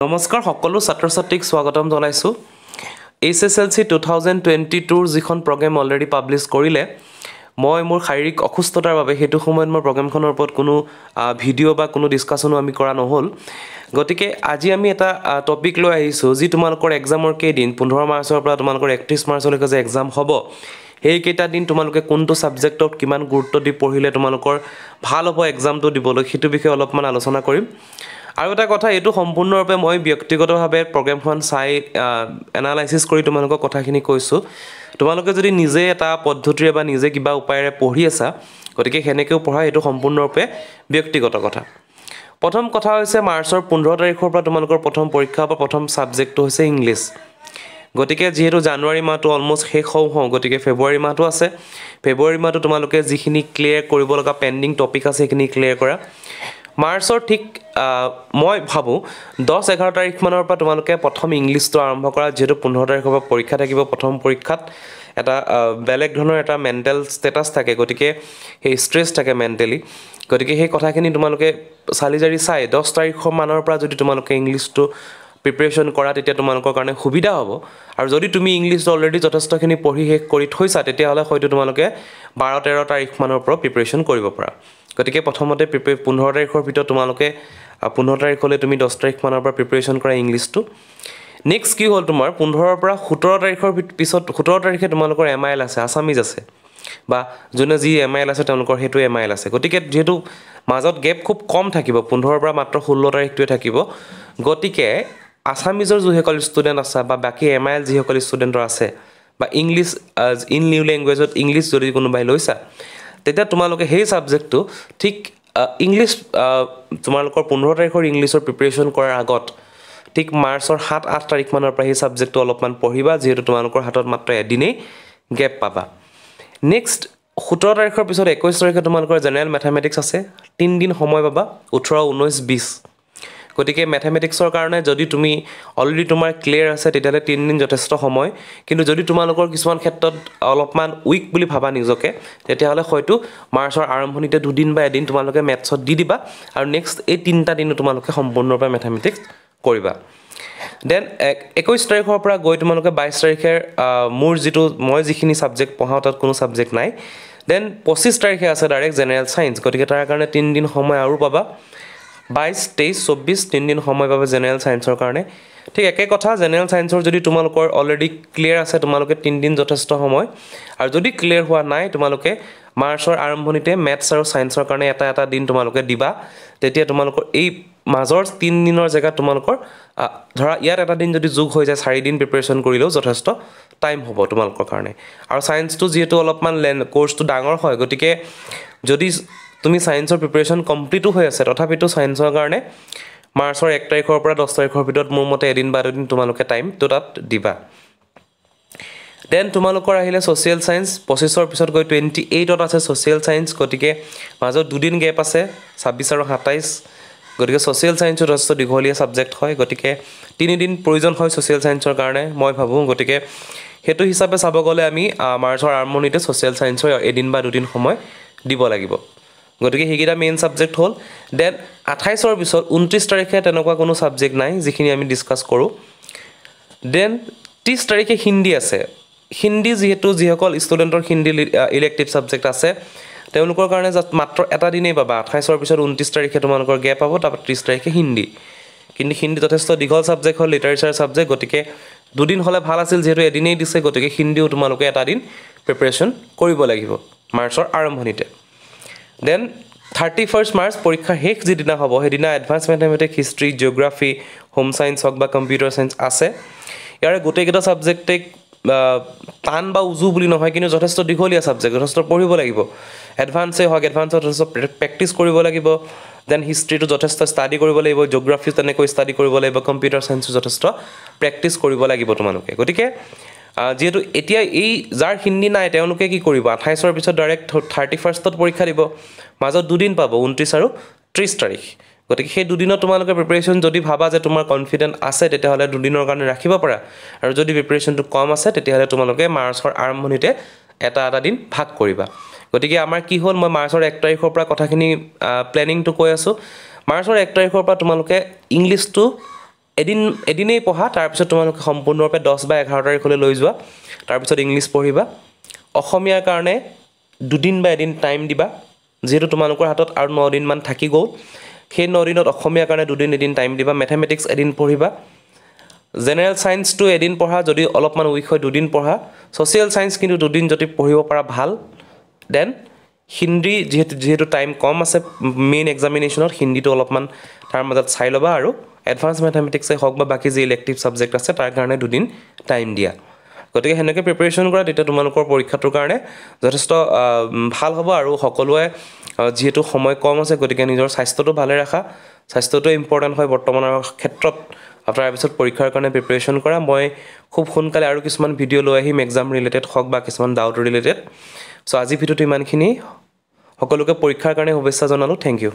নমস্কাৰ সকলো ছাত্ৰ ছাত্ৰীক স্বাগতম জনাইছোঁ। H S L C two thousand twenty tour যিখন প্ৰগ্ৰেম অলৰেডি পাব্লিছ কৰিলে মই মোৰ শাৰীৰিক অসুস্থতাৰ বাবে সেইটো সময়ত মই প্ৰগ্ৰেমখনৰ ওপৰত কোনো ভিডিঅ' বা কোনো ডিছকাশ্যনো আমি কৰা নহ'ল। গতিকে আজি আমি এটা টপিক লৈ আহিছোঁ যি তোমালোকৰ এক্সামৰ কেইদিন পোন্ধৰ মাৰ্চৰ পৰা তোমালোকৰ একত্ৰিছ মাৰ্চলৈকে যে এক্সাম হ'ব সেইকেইটা দিন তোমালোকে কোনটো ছাবজেক্টত কিমান গুৰুত্ব দি পঢ়িলে তোমালোকৰ ভাল হ'ব এক্সামটো দিবলৈ সেইটো বিষয়ে অলপমান আলোচনা কৰিম। আৰু এটা কথা এইটো সম্পূৰ্ণৰূপে মই ব্যক্তিগতভাৱে প্ৰগ্ৰেমখন চাই এনালাইচিছ কৰি তোমালোকক কথাখিনি কৈছোঁ। তোমালোকে যদি নিজে এটা পদ্ধতিৰে বা নিজে কিবা উপায়েৰে পঢ়ি আছা গতিকে সেনেকৈও পঢ়া এইটো সম্পূৰ্ণৰূপে ব্যক্তিগত কথা। প্ৰথম কথা হৈছে মাৰ্চৰ পোন্ধৰ তাৰিখৰ পৰা তোমালোকৰ প্ৰথম পৰীক্ষা বা প্ৰথম ছাবজেক্টটো হৈছে ইংলিছ। গতিকে যিহেতু জানুৱাৰী মাহটো অলমষ্ট শেষ হওঁ হওঁ গতিকে ফেব্ৰুৱাৰী মাহটো আছে। ফেব্ৰুৱাৰী মাহটো তোমালোকে যিখিনি ক্লিয়াৰ কৰিব লগা পেণ্ডিং টপিক আছে সেইখিনি ক্লিয়াৰ কৰা। মাৰ্চৰ ঠিক মই ভাবোঁ দহ এঘাৰ তাৰিখমানৰ পৰা তোমালোকে প্ৰথম ইংলিছটো আৰম্ভ কৰা যিহেতু পোন্ধৰ তাৰিখৰ পৰা পৰীক্ষা থাকিব প্ৰথম পৰীক্ষাত এটা বেলেগ ধৰণৰ এটা মেণ্টেল ষ্টেটাছ থাকে গতিকে সেই ষ্ট্ৰেছ থাকে মেণ্টেলি গতিকে সেই কথাখিনি তোমালোকে চালি জাৰি চাই দহ তাৰিখৰ মানৰ পৰা যদি তোমালোকে ইংলিছটো প্ৰিপেৰেশ্যন কৰা তেতিয়া তোমালোকৰ কাৰণে সুবিধা হ'ব। আৰু যদি তুমি ইংলিছটো অলৰেডি যথেষ্টখিনি পঢ়ি শেষ কৰি থৈছা তেতিয়াহ'লে হয়তো তোমালোকে বাৰ তেৰ তাৰিখমানৰ পৰা প্ৰিপেৰেশ্যন কৰিব পাৰা। গতিকে প্ৰথমতে প্ৰিপে পোন্ধৰ তাৰিখৰ ভিতৰত তোমালোকে পোন্ধৰ তাৰিখলৈ তুমি দহ তাৰিখমানৰ পৰা প্ৰিপেৰেশ্যন কৰা ইংলিছটো। নেক্সট কি হ'ল তোমাৰ? পোন্ধৰৰ পৰা সোতৰ তাৰিখৰ পিছত সোতৰ তাৰিখে তোমালোকৰ এম আই এল আছে আছামিজ আছে। বা যোনে যি এম আই এল আছে তেওঁলোকৰ সেইটো এম আই এল আছে। গতিকে যিহেতু মাজত গেপ খুব কম থাকিব পোন্ধৰৰ পৰা মাত্ৰ ষোল্ল তাৰিখটোৱে থাকিব। গতিকে আছামিজৰ যিসকল ষ্টুডেণ্ট আছে বা বাকী এম আই এল যিসকল ষ্টুডেণ্টৰ আছে বা ইংলিছ ইন নিউ লেংগুৱেজত ইংলিছ যদি কোনোবাই লৈছা তেতিয়া তোমালোকে সেই ছাবজেক্টটো ঠিক ইংলিছ তোমালোকৰ পোন্ধৰ তাৰিখৰ ইংলিছৰ প্ৰিপেৰেশ্যন কৰাৰ আগত ঠিক মাৰ্চৰ সাত আঠ তাৰিখমানৰ পৰা সেই ছাবজেক্টটো অলপমান পঢ়িবা যিহেতু তোমালোকৰ হাতত মাত্ৰ এদিনেই গেপ পাবা। নেক্সট সোতৰ তাৰিখৰ পিছত একৈছ তাৰিখে তোমালোকৰ জেনেৰেল মেথামেটিক্স আছে তিনিদিন সময় পাবা ওঠৰ ঊনৈছ বিছ গতিকে মেথামেটিক্সৰ কাৰণে যদি তুমি অলৰেডি তোমাৰ ক্লিয়াৰ আছে তেতিয়াহ'লে তিনিদিন যথেষ্ট সময়। কিন্তু যদি তোমালোকৰ কিছুমান ক্ষেত্ৰত অলপমান উইক বুলি ভাবা নিজকে তেতিয়াহ'লে হয়তো মাৰ্চৰ আৰম্ভণিতে দুদিন বা এদিন তোমালোকে মেথছত দি দিবা আৰু নেক্সট এই তিনিটা দিনো তোমালোকে সম্পূৰ্ণৰূপে মেথামেটিক্স কৰিবা। দেন একৈছ তাৰিখৰ পৰা গৈ তোমালোকে বাইছ তাৰিখে মোৰ যিটো মই যিখিনি ছাবজেক্ট পঢ়াওঁ তাত কোনো ছাবজেক্ট নাই। দেন পঁচিছ তাৰিখে আছে ডাইৰেক্ট জেনেৰেল ছায়েন্স গতিকে তাৰ কাৰণে তিনিদিন সময় আৰু পাবা। বাইছ তেইছ চৌব্বিছ তিনিদিন সময় পাবা জেনেৰেল ছায়েন্সৰ কাৰণে। ঠিক একে কথা জেনেৰেল ছায়েন্সৰ যদি তোমালোকৰ অলৰেডি ক্লিয়াৰ আছে তোমালোকে তিনিদিন যথেষ্ট সময়। আৰু যদি ক্লিয়াৰ হোৱা নাই তোমালোকে মাৰ্চৰ আৰম্ভণিতে মেথছ আৰু ছায়েন্সৰ কাৰণে এটা এটা দিন তোমালোকে দিবা। তেতিয়া তোমালোকৰ এই মাজৰ তিনিদিনৰ জেগাত তোমালোকৰ ধৰা ইয়াত এটা দিন যদি যোগ হৈ যায় চাৰিদিন প্ৰিপেৰেশ্যন কৰিলেও যথেষ্ট টাইম হ'ব তোমালোকৰ কাৰণে। আৰু ছায়েন্সটো যিহেতু অলপমান লেন কৰ্চটো ডাঙৰ হয় গতিকে যদি তুমি ছায়েন্সৰ প্ৰিপেৰেশ্যন কমপ্লিটো হৈ আছে। তথাপিতো ছায়েন্সৰ কাৰণে মাৰ্চৰ এক তাৰিখৰ পৰা দহ তাৰিখৰ ভিতৰত মোৰ মতে এদিন বা দুদিন তোমালোকে টাইমটো তাত দিবা। দেন তোমালোকৰ আহিলে ছ'চিয়েল ছায়েন্স পঁচিছৰ পিছত গৈ টুৱেণ্টি এইটত আছে ছ'চিয়েল ছায়েন্স গতিকে মাজত দুদিন গেপ আছে ছাব্বিছ আৰু সাতাইছ গতিকে ছ'চিয়েল ছায়েন্সো যথেষ্ট দীঘলীয়া ছাবজেক্ট হয় গতিকে তিনিদিন প্ৰয়োজন হয় ছ'চিয়েল ছায়েন্সৰ কাৰণে মই ভাবোঁ। গতিকে সেইটো হিচাপে চাব গ'লে আমি মাৰ্চৰ আৰম্ভণিতে ছ'চিয়েল ছায়েন্সৰ এদিন বা দুদিন সময় দিব লাগিব। গতিকে সেইকেইটা মেইন ছাবজেক্ট হ'ল। দেন আঠাইছৰ পিছত ঊনত্ৰিছ তাৰিখে তেনেকুৱা কোনো ছাবজেক্ট নাই যিখিনি আমি ডিছকাছ কৰোঁ। দেন ত্ৰিছ তাৰিখে হিন্দী আছে। হিন্দী যিহেতু যিসকল ষ্টুডেণ্টৰ হিন্দী ইলেক্টিভ ছাবজেক্ট আছে তেওঁলোকৰ কাৰণে জাষ্ট মাত্ৰ এটা দিনেই পাবা। আঠাইছৰ পিছত ঊনত্ৰিছ তাৰিখে তোমালোকৰ গেপ পাব তাৰপৰা ত্ৰিছ তাৰিখে হিন্দী। কিন্তু হিন্দী যথেষ্ট দীঘল ছাবজেক্ট হ'ল লিটাৰেচাৰ ছাবজেক্ট গতিকে দুদিন হ'লে ভাল আছিল যিহেতু এদিনেই দিছে গতিকে হিন্দীও তোমালোকে এটা দিন প্ৰিপেৰেশ্যন কৰিব লাগিব। মাৰ্চৰ আৰম্ভণিতে। দেন থাৰ্টি ফাৰ্ষ্ট মাৰ্চ পৰীক্ষা শেষ যিদিনা হ'ব সেইদিনা advance mathematics history geography home science হওক বা কম্পিউটাৰ ছায়েন্স আছে। ইয়াৰে গোটেইকেইটা ছাবজেক্টেই টান বা উজু বুলি নহয় কিন্তু যথেষ্ট দীঘলীয়া ছাবজেক্ট যথেষ্ট পঢ়িব লাগিব। এডভান্সেই হওক এডভান্সত যথেষ্ট প্ৰেক্টিচ কৰিব লাগিব। দেন হিষ্ট্ৰীটো যথেষ্ট ষ্টাডি কৰিব লাগিব জিঅ'গ্ৰাফি তেনেকৈ ষ্টাডি কৰিব লাগিব কম্পিউটাৰ ছায়েন্সো যথেষ্ট প্ৰেক্টিচ কৰিব লাগিব তোমালোকে। গতিকে যিহেতু এতিয়া এই যাৰ হিন্দী নাই তেওঁলোকে কি কৰিব? আঠাইছৰ পিছত ডাইৰেক্ট থাৰ্টি ফাৰ্ষ্টত পৰীক্ষা দিব মাজত দুদিন পাব ঊনত্ৰিছ আৰু ত্ৰিছ তাৰিখ। গতিকে সেই দুদিনত তোমালোকে প্ৰিপেৰেশ্যন যদি ভাবা যে তোমাৰ কনফিডেণ্ট আছে তেতিয়াহ'লে দুদিনৰ কাৰণে ৰাখিব পাৰা। আৰু যদি প্ৰিপেৰেশ্যনটো কম আছে তেতিয়াহ'লে তোমালোকে মাৰ্চৰ আৰম্ভণিতে এটা এটা দিন ভাগ কৰিবা। গতিকে আমাৰ কি হ'ল মই মাৰ্চৰ এক তাৰিখৰ পৰা কথাখিনি প্লেনিংটো কৈ আছোঁ। মাৰ্চৰ এক তাৰিখৰ পৰা তোমালোকে ইংলিছটো এদিন এদিনেই পঢ়া তাৰপিছত তোমালোকে সম্পূৰ্ণৰূপে দহ বা এঘাৰ তাৰিখলৈ লৈ যোৱা। তাৰপিছত ইংলিছ পঢ়িবা। অসমীয়াৰ কাৰণে দুদিন বা এদিন টাইম দিবা। যিহেতু তোমালোকৰ হাতত আৰু ন দিনমান থাকি গ'ল। সেই ন দিনত অসমীয়াৰ কাৰণে দুদিন এদিন টাইম দিবা। মেথমেটিক্স এদিন পঢ়িবা। জেনেৰেল ছায়েন্সটো এদিন পঢ়া যদি অলপমান উইক হয় দুদিন পঢ়া। ছ'চিয়েল ছায়েন্স কিন্তু দুদিন যদি পঢ়িব পাৰা ভাল দেন হিন্দী যিহেতু যিহেতু টাইম কম আছে মেইন এক্সামিনেশ্যনত হিন্দীটো অলপমান তাৰ মাজত চাই ল'বা আৰু এডভান্স মেথমেটিক্সে হওক বা বাকী যি ইলেক্টিভ ছাবজেক্ট আছে তাৰ কাৰণে দুদিন টাইম দিয়া। গতিকে সেনেকৈ প্ৰিপেৰেশ্যন কৰা তেতিয়া তোমালোকৰ পৰীক্ষাটোৰ কাৰণে যথেষ্ট ভাল হ'ব আৰু সকলোৱে যিহেতু সময় কম আছে গতিকে নিজৰ স্বাস্থ্যটো ভালে ৰাখা। স্বাস্থ্যটো ইম্পৰ্টেণ্ট হয় বৰ্তমানৰ ক্ষেত্ৰত। আৰু তাৰপিছত পৰীক্ষাৰ কাৰণে প্ৰিপেৰেশ্যন কৰা। মই খুব সোনকালে আৰু কিছুমান ভিডিঅ' লৈ আহিম এক্সাম ৰিলেটেড হওক বা কিছুমান ডাউট ৰিলেটেড চ' আজি ভিডিঅ'টো ইমানখিনি সকলোকে পৰীক্ষাৰ কাৰণে শুভেচ্ছা জনালোঁ। Thank U